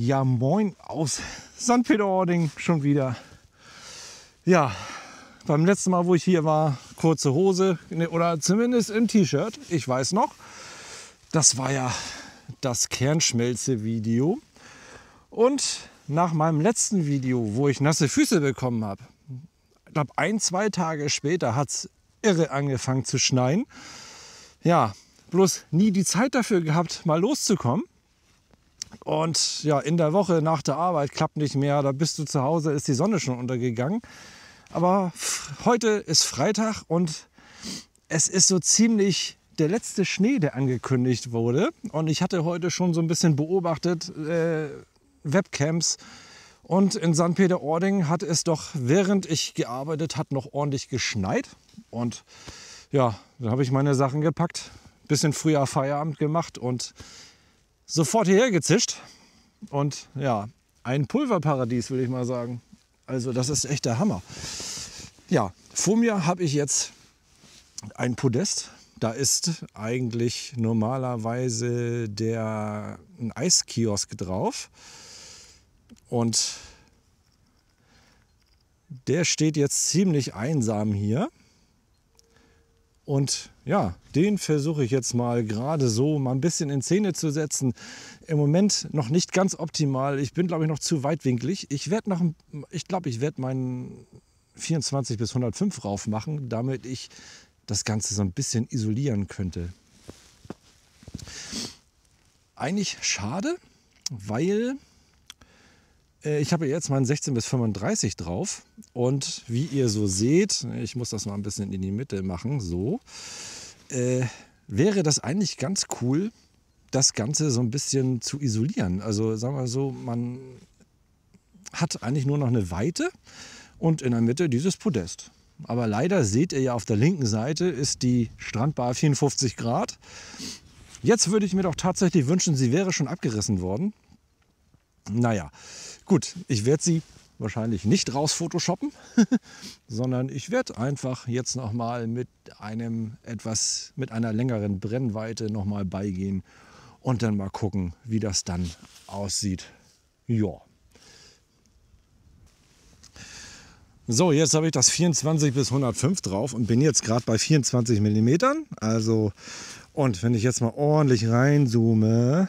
Ja, moin aus St. Peter-Ording schon wieder. Ja, beim letzten Mal, wo ich hier war, kurze Hose ne, oder zumindest im T-Shirt, ich weiß noch. Das war ja das Kernschmelze-Video. Und nach meinem letzten Video, wo ich nasse Füße bekommen habe, ich glaube ein, zwei Tage später hat es irre angefangen zu schneien. Ja, bloß nie die Zeit dafür gehabt, mal loszukommen. Und ja, in der Woche nach der Arbeit klappt nicht mehr, da bist du zu Hause, ist die Sonne schon untergegangen. Aber heute ist Freitag und es ist so ziemlich der letzte Schnee, der angekündigt wurde. Und ich hatte heute schon so ein bisschen beobachtet, äh, Webcams. Und in St. Peter-Ording hat es doch, während ich gearbeitet hat, noch ordentlich geschneit. Und ja, da habe ich meine Sachen gepackt, bisschen früher Feierabend gemacht und sofort hierher gezischt. Und ja, ein Pulverparadies, will ich mal sagen. Also das ist echt der Hammer. Ja, vor mir habe ich jetzt ein Podest. Da ist eigentlich normalerweise der ein Eiskiosk drauf. Und der steht jetzt ziemlich einsam hier. Und ja, den versuche ich jetzt mal gerade so mal ein bisschen in Szene zu setzen. Im Moment noch nicht ganz optimal. Ich bin, glaube ich, noch zu weitwinklig. Ich werde noch, ich glaube, ich werde meinen 24 bis 105 rauf machen, damit ich das Ganze so ein bisschen isolieren könnte. Eigentlich schade, weil äh, ich habe jetzt meinen 16 bis 35 drauf und wie ihr so seht, ich muss das mal ein bisschen in die Mitte machen, so, äh, wäre das eigentlich ganz cool, das Ganze so ein bisschen zu isolieren. Also sagen wir so, man hat eigentlich nur noch eine Weite und in der Mitte dieses Podest. Aber leider seht ihr ja auf der linken Seite ist die Strandbar 54 Grad. Jetzt würde ich mir doch tatsächlich wünschen, sie wäre schon abgerissen worden. Naja, gut, ich werde sie wahrscheinlich nicht raus photoshoppen, sondern ich werde einfach jetzt noch mal mit einem etwas mit einer längeren Brennweite noch mal beigehen und dann mal gucken, wie das dann aussieht. Ja. So, jetzt habe ich das 24 bis 105 drauf und bin jetzt gerade bei 24 mm. Also, und wenn ich jetzt mal ordentlich reinzoome,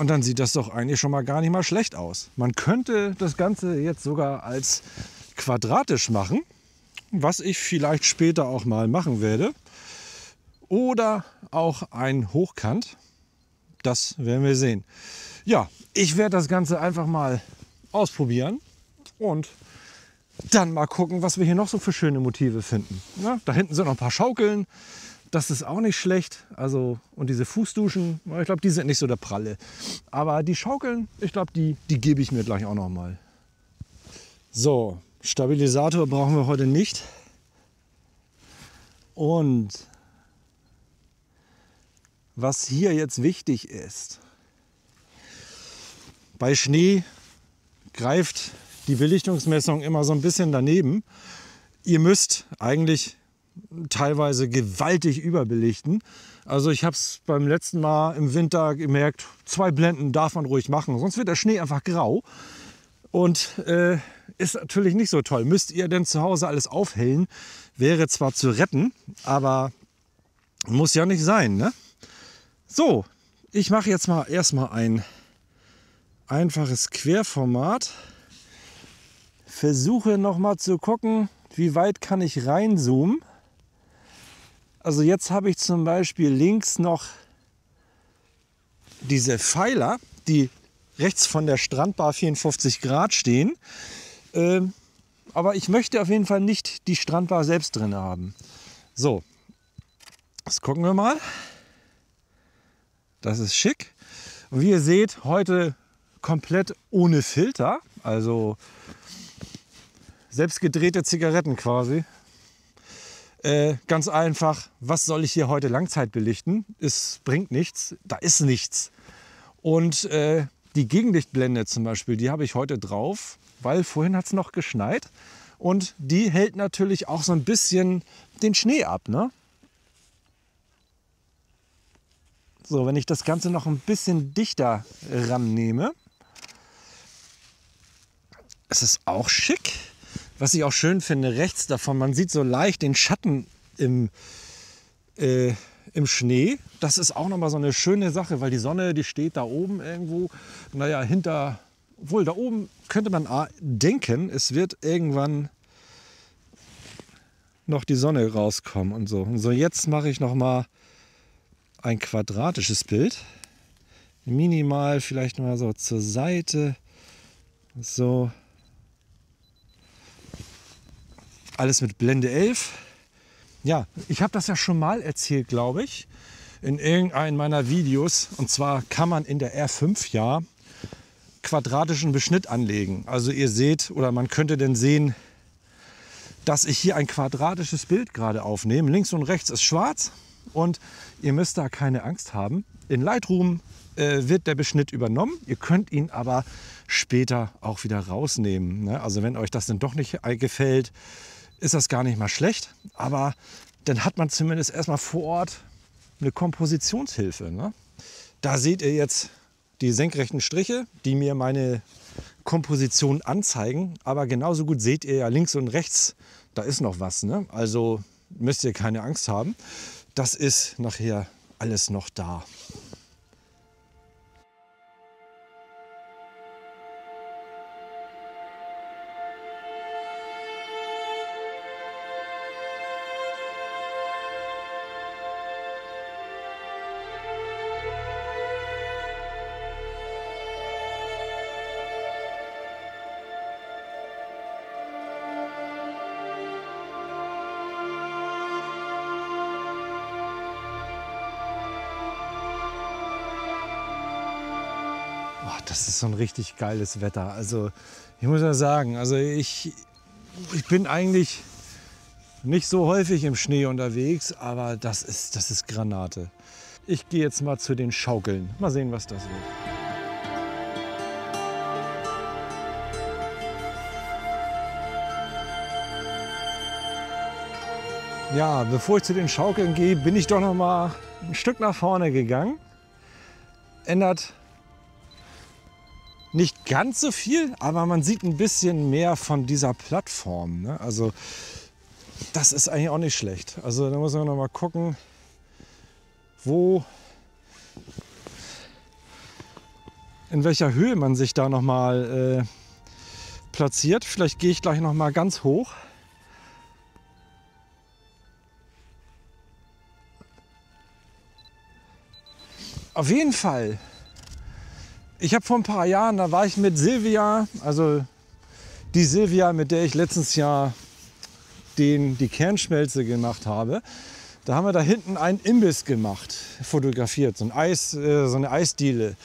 und dann sieht das doch eigentlich schon mal gar nicht mal schlecht aus. Man könnte das Ganze jetzt sogar als quadratisch machen, was ich vielleicht später auch mal machen werde. Oder auch ein Hochkant. Das werden wir sehen. Ja, ich werde das Ganze einfach mal ausprobieren und dann mal gucken, was wir hier noch so für schöne Motive finden. Ja, da hinten sind noch ein paar Schaukeln. Das ist auch nicht schlecht. Also, und diese Fußduschen, ich glaube, die sind nicht so der Pralle. Aber die Schaukeln, ich glaube, die, die gebe ich mir gleich auch noch mal. So, Stabilisator brauchen wir heute nicht. Und was hier jetzt wichtig ist, bei Schnee greift die Belichtungsmessung immer so ein bisschen daneben. Ihr müsst eigentlich teilweise gewaltig überbelichten. Also ich habe es beim letzten Mal im Winter gemerkt, zwei Blenden darf man ruhig machen, sonst wird der Schnee einfach grau. Und äh, ist natürlich nicht so toll. Müsst ihr denn zu Hause alles aufhellen, wäre zwar zu retten, aber muss ja nicht sein. Ne? So, ich mache jetzt mal erstmal ein einfaches Querformat. Versuche noch mal zu gucken, wie weit kann ich reinzoomen. Also jetzt habe ich zum Beispiel links noch diese Pfeiler, die rechts von der Strandbar 54 Grad stehen. Ähm, aber ich möchte auf jeden Fall nicht die Strandbar selbst drin haben. So, jetzt gucken wir mal. Das ist schick. Und wie ihr seht, heute komplett ohne Filter. Also selbst gedrehte Zigaretten quasi. Äh, ganz einfach, was soll ich hier heute Langzeit belichten? Es bringt nichts, da ist nichts. Und äh, die Gegenlichtblende zum Beispiel, die habe ich heute drauf, weil vorhin hat es noch geschneit. Und die hält natürlich auch so ein bisschen den Schnee ab. Ne? So, wenn ich das Ganze noch ein bisschen dichter rannehme, es ist auch schick. Was ich auch schön finde, rechts davon, man sieht so leicht den Schatten im, äh, im Schnee. Das ist auch nochmal so eine schöne Sache, weil die Sonne, die steht da oben irgendwo. Naja, hinter, obwohl da oben könnte man denken, es wird irgendwann noch die Sonne rauskommen und so. Und so, jetzt mache ich nochmal ein quadratisches Bild. Minimal vielleicht mal so zur Seite. So. Alles mit Blende 11. Ja, ich habe das ja schon mal erzählt, glaube ich, in irgendeinem meiner Videos. Und zwar kann man in der R5 ja quadratischen Beschnitt anlegen. Also ihr seht oder man könnte denn sehen, dass ich hier ein quadratisches Bild gerade aufnehme. Links und rechts ist schwarz und ihr müsst da keine Angst haben. In Lightroom äh, wird der Beschnitt übernommen. Ihr könnt ihn aber später auch wieder rausnehmen. Ne? Also wenn euch das dann doch nicht gefällt, ist das gar nicht mal schlecht. Aber dann hat man zumindest erstmal vor Ort eine Kompositionshilfe. Ne? Da seht ihr jetzt die senkrechten Striche, die mir meine Komposition anzeigen. Aber genauso gut seht ihr ja links und rechts, da ist noch was. Ne? Also müsst ihr keine Angst haben. Das ist nachher alles noch da. Richtig geiles Wetter. Also ich muss ja sagen, also ich, ich bin eigentlich nicht so häufig im Schnee unterwegs, aber das ist, das ist Granate. Ich gehe jetzt mal zu den Schaukeln. Mal sehen, was das wird. Ja, bevor ich zu den Schaukeln gehe, bin ich doch noch mal ein Stück nach vorne gegangen. Ändert nicht ganz so viel, aber man sieht ein bisschen mehr von dieser Plattform. Ne? Also das ist eigentlich auch nicht schlecht. Also da muss man noch mal gucken, wo, in welcher Höhe man sich da noch mal äh, platziert. Vielleicht gehe ich gleich noch mal ganz hoch. Auf jeden Fall ich habe vor ein paar Jahren, da war ich mit Silvia, also die Silvia, mit der ich letztes Jahr den, die Kernschmelze gemacht habe. Da haben wir da hinten einen Imbiss gemacht, fotografiert, so, ein Eis, äh, so eine Eisdiele.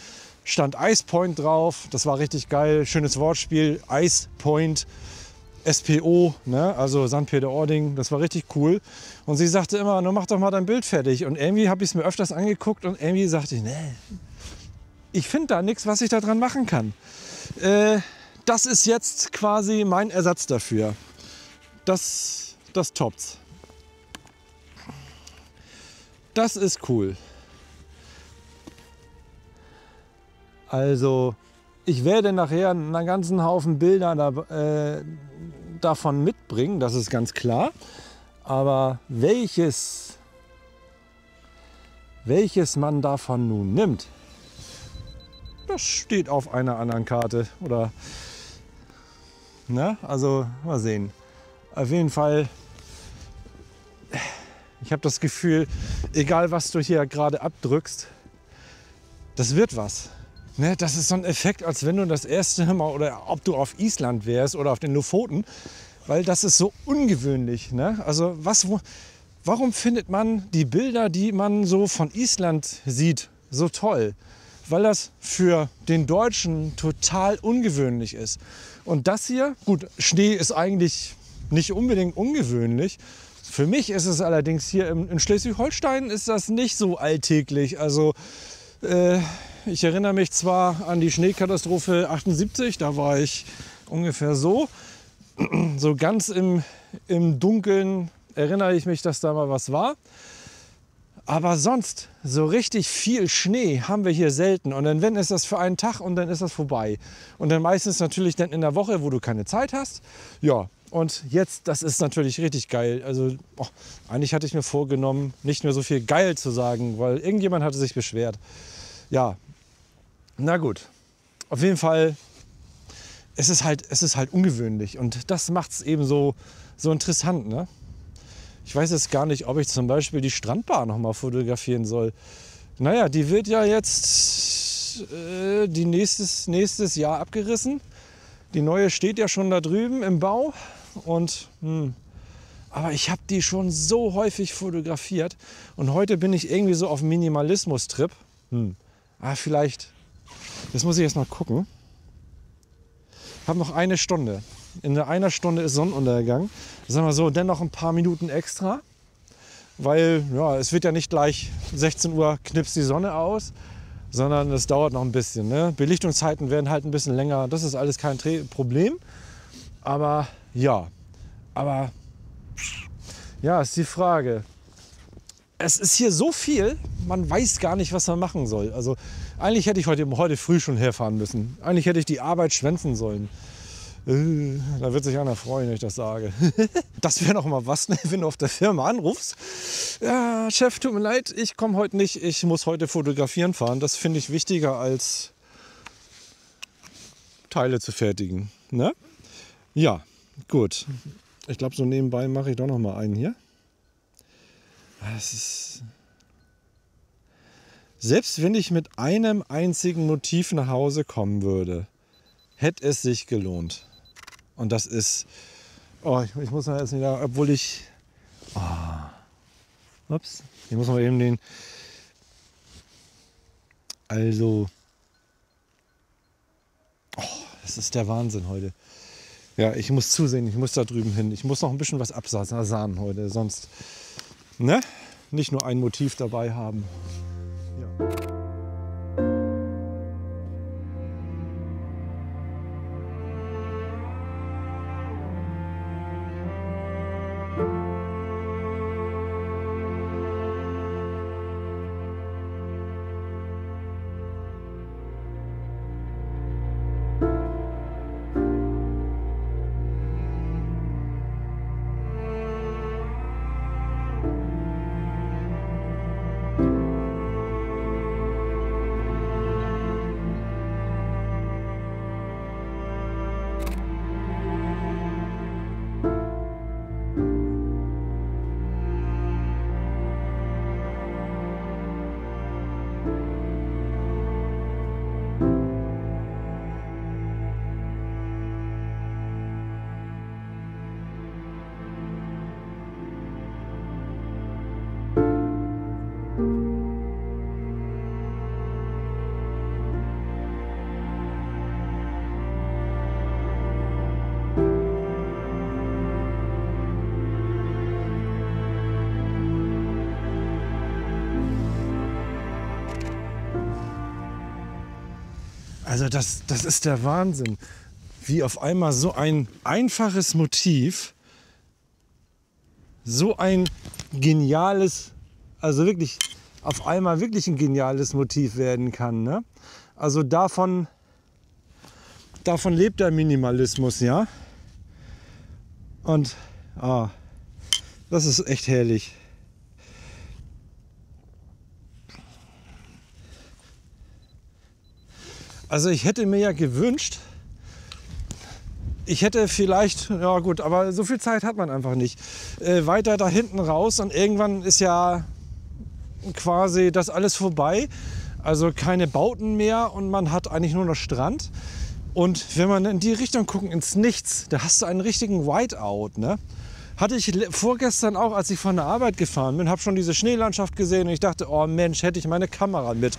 Stand Ice Point drauf, das war richtig geil, schönes Wortspiel, Ice Point, SPO, ne? also St. Peter-Ording, das war richtig cool. Und sie sagte immer, nur mach doch mal dein Bild fertig. Und irgendwie habe ich es mir öfters angeguckt und irgendwie sagte ich, nee, ich finde da nichts, was ich da dran machen kann. Äh, das ist jetzt quasi mein Ersatz dafür. Das, das toppt's. Das ist cool. Also, ich werde nachher einen ganzen Haufen Bilder da, äh, davon mitbringen, das ist ganz klar. Aber welches, welches man davon nun nimmt, das steht auf einer anderen Karte. Oder, ne? Also mal sehen. Auf jeden Fall, ich habe das Gefühl, egal was du hier gerade abdrückst, das wird was. Ne, das ist so ein Effekt, als wenn du das erste Mal oder ob du auf Island wärst oder auf den Lofoten, weil das ist so ungewöhnlich. Ne? Also was, warum findet man die Bilder, die man so von Island sieht, so toll? Weil das für den Deutschen total ungewöhnlich ist. Und das hier, gut, Schnee ist eigentlich nicht unbedingt ungewöhnlich. Für mich ist es allerdings hier in Schleswig-Holstein ist das nicht so alltäglich. Also äh, ich erinnere mich zwar an die Schneekatastrophe 78, da war ich ungefähr so. So ganz im, im Dunkeln erinnere ich mich, dass da mal was war. Aber sonst, so richtig viel Schnee haben wir hier selten. Und dann, wenn ist das für einen Tag und dann ist das vorbei. Und dann meistens natürlich dann in der Woche, wo du keine Zeit hast. Ja, und jetzt, das ist natürlich richtig geil. Also oh, eigentlich hatte ich mir vorgenommen, nicht mehr so viel geil zu sagen, weil irgendjemand hatte sich beschwert. Ja, na gut. Auf jeden Fall, es ist halt, es ist halt ungewöhnlich. Und das macht es eben so, so interessant. Ne? Ich weiß jetzt gar nicht, ob ich zum Beispiel die Strandbar noch mal fotografieren soll. Naja, die wird ja jetzt äh, die nächstes, nächstes Jahr abgerissen. Die neue steht ja schon da drüben im Bau. Und, hm, aber ich habe die schon so häufig fotografiert. Und heute bin ich irgendwie so auf Minimalismus-Trip. Hm. Ah, vielleicht, das muss ich erst mal gucken. Ich habe noch eine Stunde. In einer Stunde ist Sonnenuntergang. Sagen wir so, dennoch ein paar Minuten extra. Weil ja, es wird ja nicht gleich 16 Uhr knipst die Sonne aus, sondern es dauert noch ein bisschen. Ne? Belichtungszeiten werden halt ein bisschen länger. Das ist alles kein Problem. Aber ja, aber ja, ist die Frage. Es ist hier so viel, man weiß gar nicht, was man machen soll. Also eigentlich hätte ich heute, heute früh schon herfahren müssen. Eigentlich hätte ich die Arbeit schwänzen sollen. Äh, da wird sich einer freuen, wenn ich das sage. Das wäre noch mal was, wenn du auf der Firma anrufst. Ja, Chef, tut mir leid, ich komme heute nicht. Ich muss heute fotografieren fahren. Das finde ich wichtiger als Teile zu fertigen. Ne? Ja, gut. Ich glaube, so nebenbei mache ich doch noch mal einen hier. Das ist selbst wenn ich mit einem einzigen Motiv nach Hause kommen würde, hätte es sich gelohnt. Und das ist, oh, ich, ich muss mal jetzt wieder, obwohl ich, oh, ups, ich muss mal eben den, also, oh, das ist der Wahnsinn heute. Ja, ich muss zusehen, ich muss da drüben hin. Ich muss noch ein bisschen was absahnen heute, sonst, ne? Nicht nur ein Motiv dabei haben. Also das, das ist der Wahnsinn, wie auf einmal so ein einfaches Motiv so ein geniales, also wirklich auf einmal wirklich ein geniales Motiv werden kann. Ne? Also davon, davon lebt der Minimalismus, ja. Und ah, das ist echt herrlich. Also ich hätte mir ja gewünscht, ich hätte vielleicht, ja gut, aber so viel Zeit hat man einfach nicht, äh, weiter da hinten raus und irgendwann ist ja quasi das alles vorbei. Also keine Bauten mehr und man hat eigentlich nur noch Strand. Und wenn man in die Richtung gucken, ins Nichts, da hast du einen richtigen Whiteout. Ne? Hatte ich vorgestern auch, als ich von der Arbeit gefahren bin, habe schon diese Schneelandschaft gesehen und ich dachte, oh Mensch, hätte ich meine Kamera mit.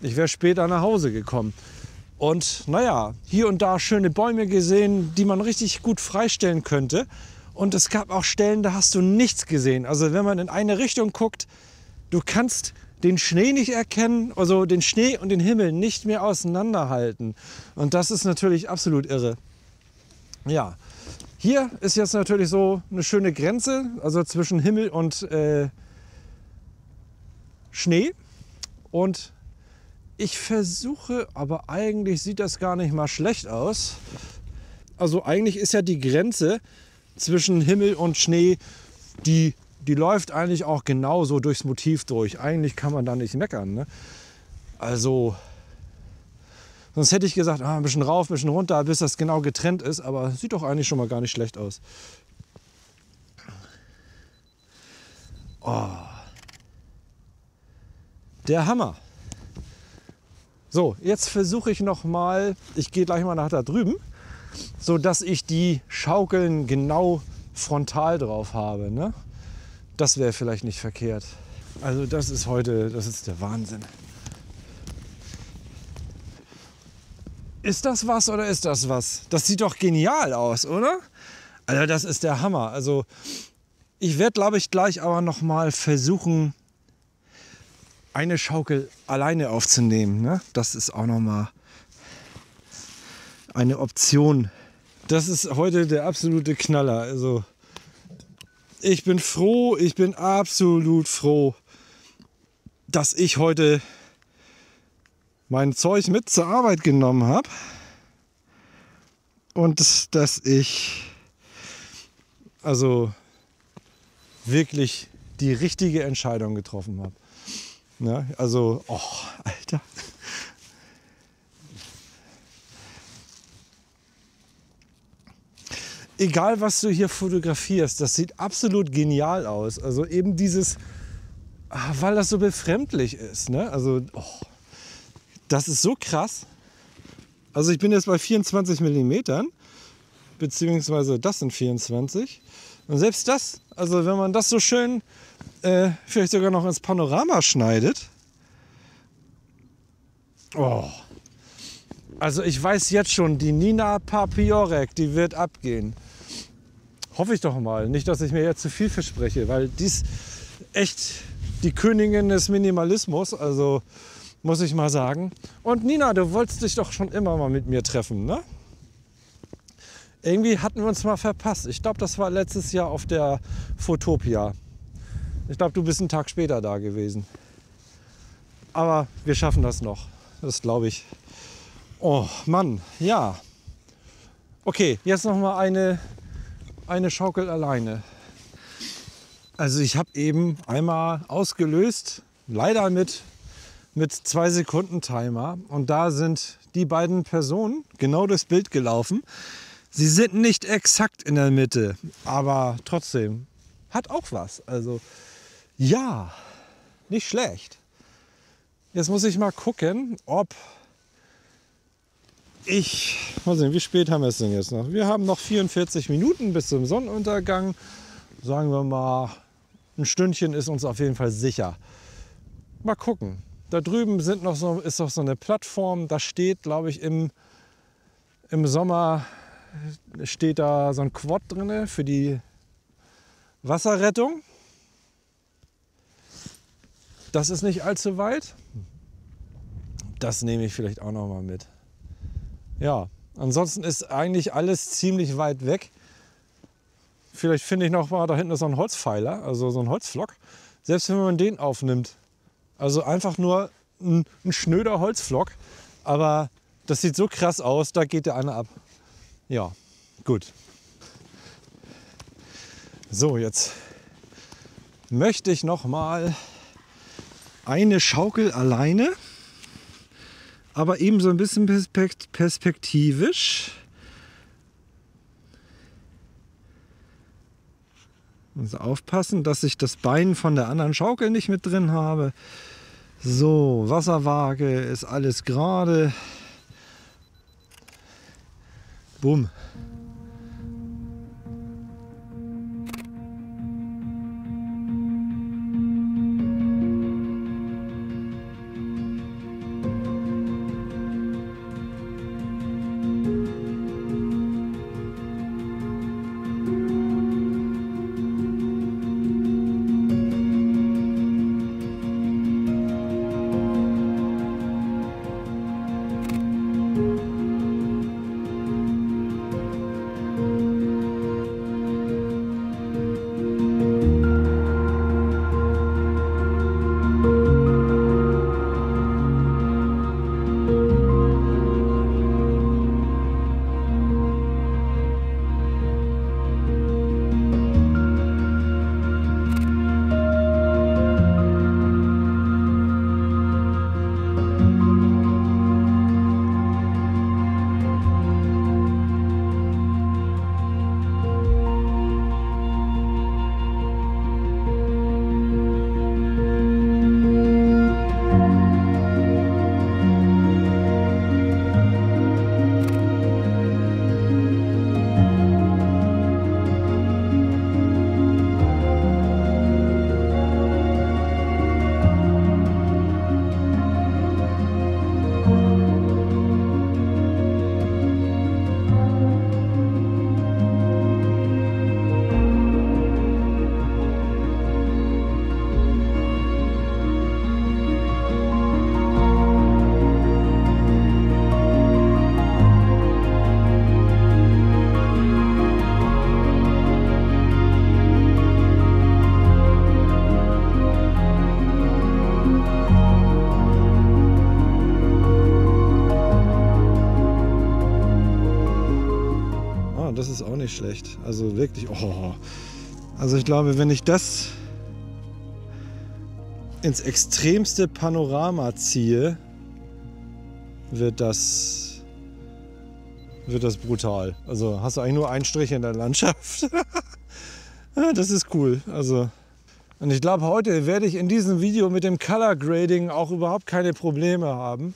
Ich wäre später nach Hause gekommen. Und naja, hier und da schöne Bäume gesehen, die man richtig gut freistellen könnte. Und es gab auch Stellen, da hast du nichts gesehen. Also wenn man in eine Richtung guckt, du kannst den Schnee nicht erkennen, also den Schnee und den Himmel nicht mehr auseinanderhalten. Und das ist natürlich absolut irre. Ja, hier ist jetzt natürlich so eine schöne Grenze, also zwischen Himmel und, äh, Schnee und ich versuche, aber eigentlich sieht das gar nicht mal schlecht aus. Also eigentlich ist ja die Grenze zwischen Himmel und Schnee, die, die läuft eigentlich auch genauso durchs Motiv durch. Eigentlich kann man da nicht meckern. Ne? Also, sonst hätte ich gesagt, ah, ein bisschen rauf, ein bisschen runter, bis das genau getrennt ist. Aber sieht doch eigentlich schon mal gar nicht schlecht aus. Oh. Der Hammer. So, jetzt versuche ich noch mal, ich gehe gleich mal nach da drüben, so dass ich die Schaukeln genau frontal drauf habe. Ne? Das wäre vielleicht nicht verkehrt. Also das ist heute, das ist der Wahnsinn. Ist das was oder ist das was? Das sieht doch genial aus, oder? Also das ist der Hammer. Also ich werde, glaube ich, gleich aber noch mal versuchen, eine Schaukel alleine aufzunehmen. Ne? Das ist auch noch mal eine Option. Das ist heute der absolute Knaller. Also ich bin froh, ich bin absolut froh, dass ich heute mein Zeug mit zur Arbeit genommen habe und dass ich also wirklich die richtige Entscheidung getroffen habe. Ne? Also, oh, Alter. Egal, was du hier fotografierst, das sieht absolut genial aus. Also eben dieses, ah, weil das so befremdlich ist. Ne? Also, oh, das ist so krass. Also ich bin jetzt bei 24 mm, beziehungsweise das sind 24. Und selbst das, also wenn man das so schön äh, vielleicht sogar noch ins Panorama schneidet. Oh. Also ich weiß jetzt schon, die Nina Papiorek, die wird abgehen. Hoffe ich doch mal. Nicht, dass ich mir jetzt zu viel verspreche, weil dies echt die Königin des Minimalismus, also muss ich mal sagen. Und Nina, du wolltest dich doch schon immer mal mit mir treffen, ne? Irgendwie hatten wir uns mal verpasst. Ich glaube, das war letztes Jahr auf der Fotopia. Ich glaube, du bist einen Tag später da gewesen. Aber wir schaffen das noch. Das glaube ich. Oh Mann, ja. Okay, jetzt noch mal eine, eine Schaukel alleine. Also ich habe eben einmal ausgelöst, leider mit, mit zwei Sekunden Timer. Und da sind die beiden Personen genau das Bild gelaufen. Sie sind nicht exakt in der Mitte, aber trotzdem hat auch was. Also ja, nicht schlecht. Jetzt muss ich mal gucken, ob ich, mal sehen, wie spät haben wir es denn jetzt noch? Wir haben noch 44 Minuten bis zum Sonnenuntergang. Sagen wir mal, ein Stündchen ist uns auf jeden Fall sicher. Mal gucken. Da drüben sind noch so, ist noch so eine Plattform. Da steht, glaube ich, im, im Sommer steht da so ein Quad drin für die Wasserrettung. Das ist nicht allzu weit. Das nehme ich vielleicht auch noch mal mit. Ja, ansonsten ist eigentlich alles ziemlich weit weg. Vielleicht finde ich noch mal, da hinten ist so ein Holzpfeiler, also so ein Holzflock. Selbst wenn man den aufnimmt. Also einfach nur ein, ein schnöder Holzflock. Aber das sieht so krass aus, da geht der eine ab. Ja, gut. So, jetzt möchte ich noch mal eine Schaukel alleine, aber eben so ein bisschen perspektivisch. Also aufpassen, dass ich das Bein von der anderen Schaukel nicht mit drin habe. So, Wasserwaage ist alles gerade. Bumm. Nicht schlecht. Also wirklich, oh. Also ich glaube, wenn ich das ins extremste Panorama ziehe, wird das, wird das brutal. Also hast du eigentlich nur einen Strich in der Landschaft. das ist cool. Also, und ich glaube, heute werde ich in diesem Video mit dem Color Grading auch überhaupt keine Probleme haben.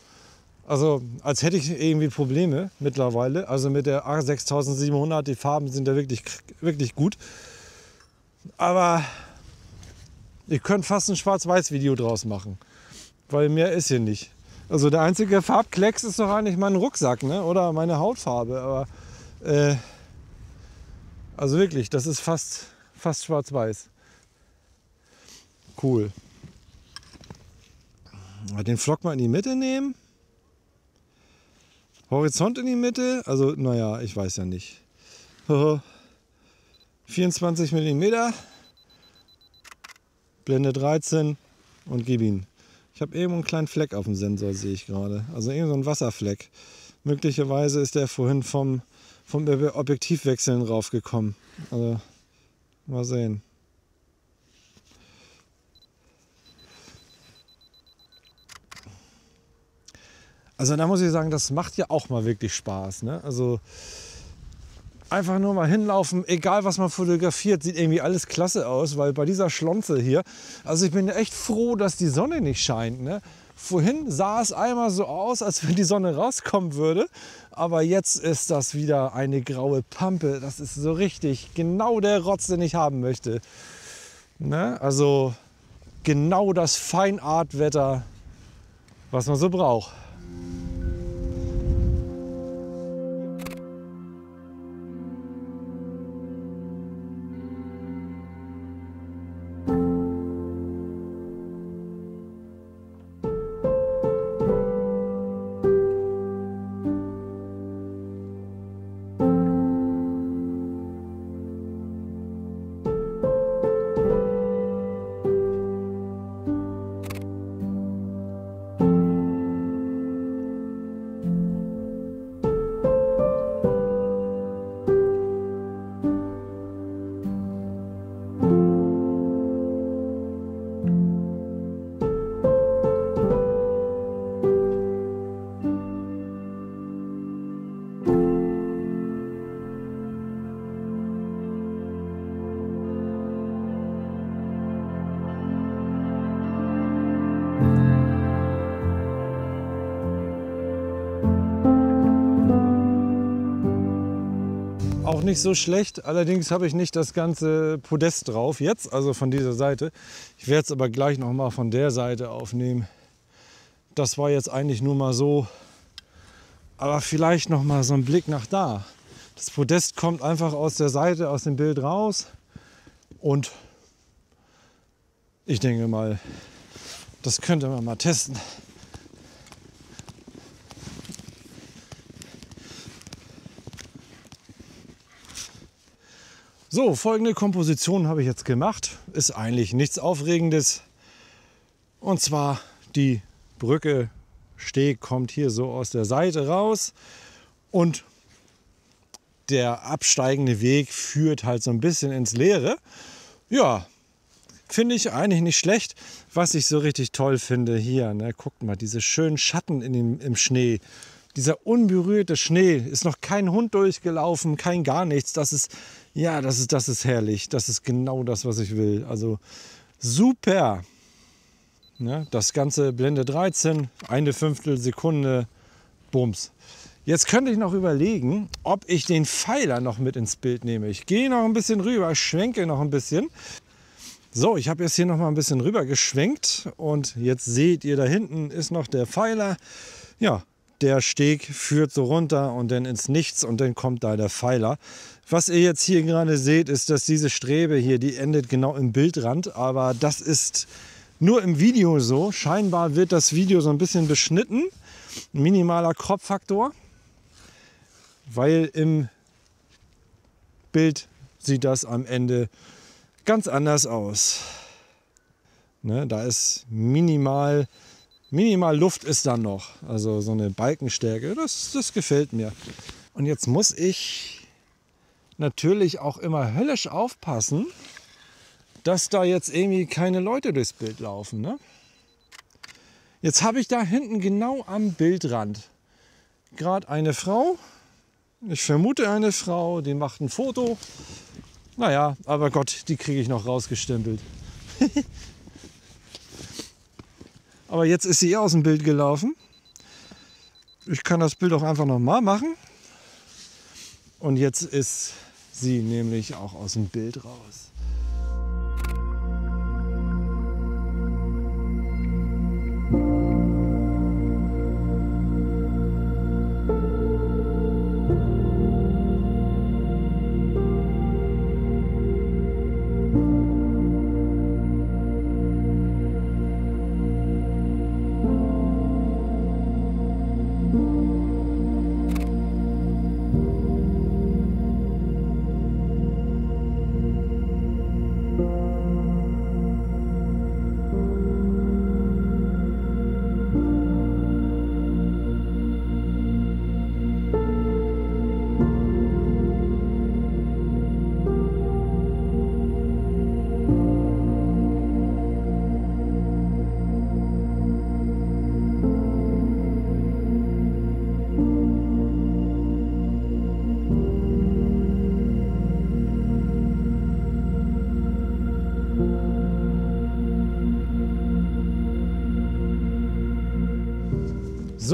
Also als hätte ich irgendwie Probleme mittlerweile. Also mit der A6700, die Farben sind ja wirklich, wirklich gut. Aber ich könnte fast ein Schwarz-Weiß-Video draus machen. Weil mehr ist hier nicht. Also der einzige Farbklecks ist doch eigentlich mein Rucksack ne? oder meine Hautfarbe. Aber äh, also wirklich, das ist fast, fast schwarz-weiß. Cool. Den Flock mal in die Mitte nehmen. Horizont in die Mitte. Also, naja, ich weiß ja nicht. 24 mm. Blende 13 und gib ihn. Ich habe eben einen kleinen Fleck auf dem Sensor, sehe ich gerade. Also irgend so ein Wasserfleck. Möglicherweise ist der vorhin vom, vom Objektivwechseln raufgekommen. Also mal sehen. Also da muss ich sagen, das macht ja auch mal wirklich Spaß. Ne? Also einfach nur mal hinlaufen, egal was man fotografiert, sieht irgendwie alles klasse aus, weil bei dieser Schlonze hier, also ich bin echt froh, dass die Sonne nicht scheint. Ne? Vorhin sah es einmal so aus, als wenn die Sonne rauskommen würde, aber jetzt ist das wieder eine graue Pampe. Das ist so richtig genau der Rotz, den ich haben möchte. Ne? Also genau das Feinartwetter, was man so braucht. Nicht so schlecht, allerdings habe ich nicht das ganze Podest drauf jetzt, also von dieser Seite. Ich werde es aber gleich noch mal von der Seite aufnehmen. Das war jetzt eigentlich nur mal so, aber vielleicht noch mal so ein Blick nach da. Das Podest kommt einfach aus der Seite, aus dem Bild raus und ich denke mal, das könnte man mal testen. So, folgende Komposition habe ich jetzt gemacht. Ist eigentlich nichts Aufregendes. Und zwar die Brücke Steg kommt hier so aus der Seite raus und der absteigende Weg führt halt so ein bisschen ins Leere. Ja, finde ich eigentlich nicht schlecht. Was ich so richtig toll finde hier, ne, guckt mal, diese schönen Schatten in dem, im Schnee. Dieser unberührte Schnee, ist noch kein Hund durchgelaufen, kein gar nichts. Das ist ja, das ist, das ist herrlich. Das ist genau das, was ich will. Also super. Ja, das Ganze Blende 13, eine Fünftel Sekunde, Bums. Jetzt könnte ich noch überlegen, ob ich den Pfeiler noch mit ins Bild nehme. Ich gehe noch ein bisschen rüber, schwenke noch ein bisschen. So, ich habe jetzt hier noch mal ein bisschen rüber geschwenkt und jetzt seht ihr da hinten ist noch der Pfeiler. Ja, der Steg führt so runter und dann ins Nichts und dann kommt da der Pfeiler. Was ihr jetzt hier gerade seht, ist, dass diese Strebe hier, die endet genau im Bildrand, aber das ist nur im Video so. Scheinbar wird das Video so ein bisschen beschnitten. Minimaler Crop-Faktor, weil im Bild sieht das am Ende ganz anders aus. Ne, da ist minimal, minimal Luft ist dann noch. Also so eine Balkenstärke, das, das gefällt mir. Und jetzt muss ich natürlich auch immer höllisch aufpassen, dass da jetzt irgendwie keine Leute durchs Bild laufen. Ne? Jetzt habe ich da hinten genau am Bildrand gerade eine Frau. Ich vermute eine Frau, die macht ein Foto. Naja, aber Gott, die kriege ich noch rausgestempelt. aber jetzt ist sie eh aus dem Bild gelaufen. Ich kann das Bild auch einfach nochmal machen. Und jetzt ist sie nämlich auch aus dem Bild raus.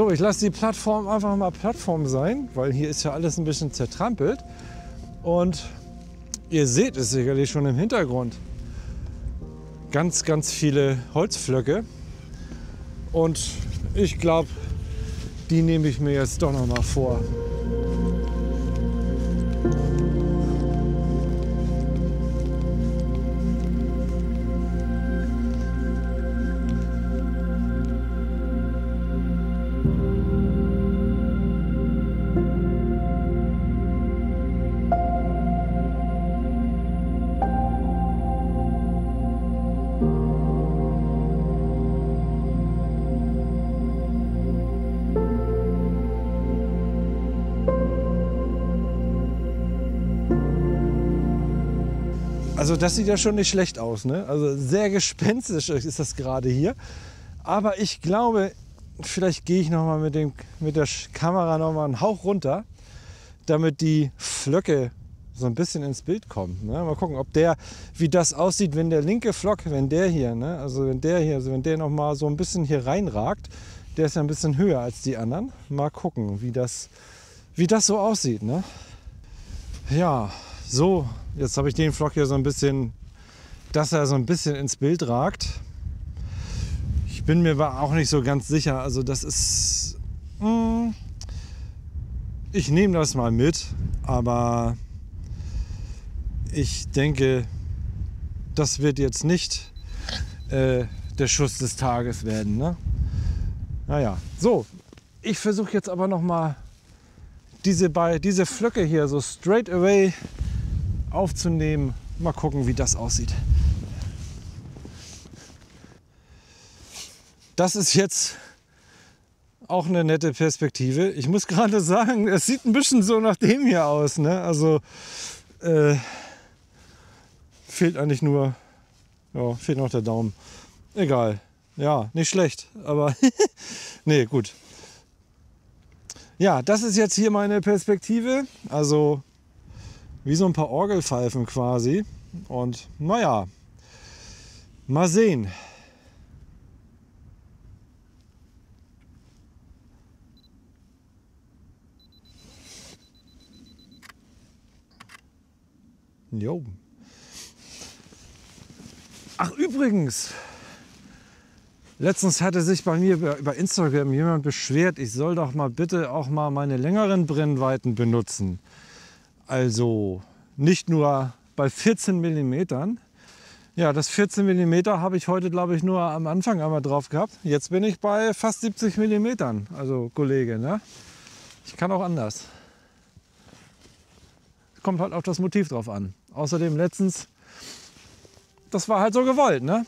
So, ich lasse die Plattform einfach mal Plattform sein, weil hier ist ja alles ein bisschen zertrampelt. Und ihr seht es sicherlich schon im Hintergrund. Ganz, ganz viele Holzflöcke. Und ich glaube, die nehme ich mir jetzt doch noch mal vor. Also das sieht ja schon nicht schlecht aus. Ne? Also sehr gespenstisch ist das gerade hier. Aber ich glaube, vielleicht gehe ich noch mal mit, dem, mit der Kamera noch mal einen Hauch runter, damit die Flöcke so ein bisschen ins Bild kommen. Ne? Mal gucken, ob der, wie das aussieht, wenn der linke Flock, wenn der hier, ne? also wenn der hier, also wenn der noch mal so ein bisschen hier reinragt, der ist ja ein bisschen höher als die anderen. Mal gucken, wie das, wie das so aussieht. Ne? Ja, so, jetzt habe ich den Flock hier so ein bisschen, dass er so ein bisschen ins Bild ragt. Ich bin mir aber auch nicht so ganz sicher. Also das ist... Mh, hm, ich nehme das mal mit, aber ich denke, das wird jetzt nicht äh, der Schuss des Tages werden. Ne? Naja, so, ich versuche jetzt aber noch mal diese, diese Flöcke hier so straight away aufzunehmen. Mal gucken, wie das aussieht. Das ist jetzt auch eine nette Perspektive. Ich muss gerade sagen, es sieht ein bisschen so nach dem hier aus. Ne? Also äh, fehlt eigentlich nur, ja, fehlt noch der Daumen. Egal. Ja, nicht schlecht, aber nee, gut. Ja, das ist jetzt hier meine Perspektive. Also wie so ein paar Orgelpfeifen quasi. Und naja, mal sehen. Jo. Ach übrigens, letztens hatte sich bei mir über Instagram jemand beschwert, ich soll doch mal bitte auch mal meine längeren Brennweiten benutzen. Also nicht nur bei 14 mm. Ja, das 14 mm habe ich heute, glaube ich, nur am Anfang einmal drauf gehabt. Jetzt bin ich bei fast 70 mm. Also Kollege, ne? Ich kann auch anders. Kommt halt auf das Motiv drauf an. Außerdem letztens, das war halt so gewollt, ne?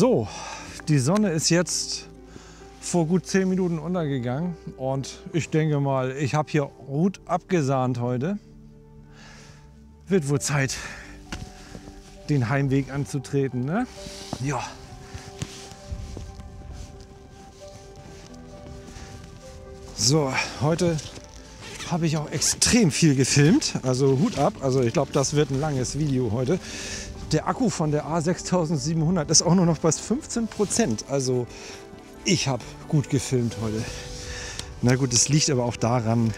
So, die Sonne ist jetzt vor gut zehn Minuten untergegangen und ich denke mal, ich habe hier gut abgesahnt heute. Wird wohl Zeit, den Heimweg anzutreten, ne? Ja. So, heute habe ich auch extrem viel gefilmt. Also Hut ab. Also ich glaube, das wird ein langes Video heute. Der Akku von der A6700 ist auch nur noch bei 15 Prozent. Also ich habe gut gefilmt heute. Na gut, es liegt aber auch daran,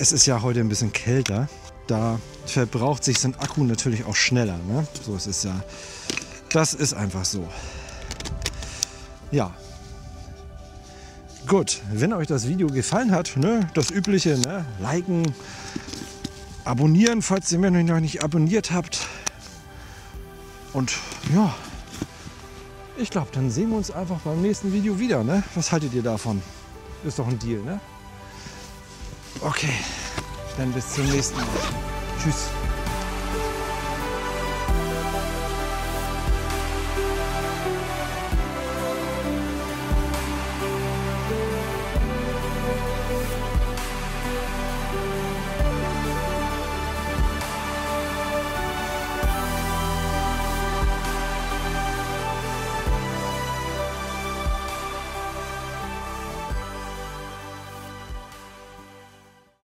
es ist ja heute ein bisschen kälter. Da verbraucht sich so ein Akku natürlich auch schneller. Ne? So ist es ja. Das ist einfach so. Ja, Gut, wenn euch das Video gefallen hat, ne, das übliche, ne, liken, abonnieren, falls ihr mir noch nicht abonniert habt. Und ja, ich glaube, dann sehen wir uns einfach beim nächsten Video wieder. Ne? Was haltet ihr davon? Ist doch ein Deal, ne? Okay, dann bis zum nächsten Mal. Tschüss.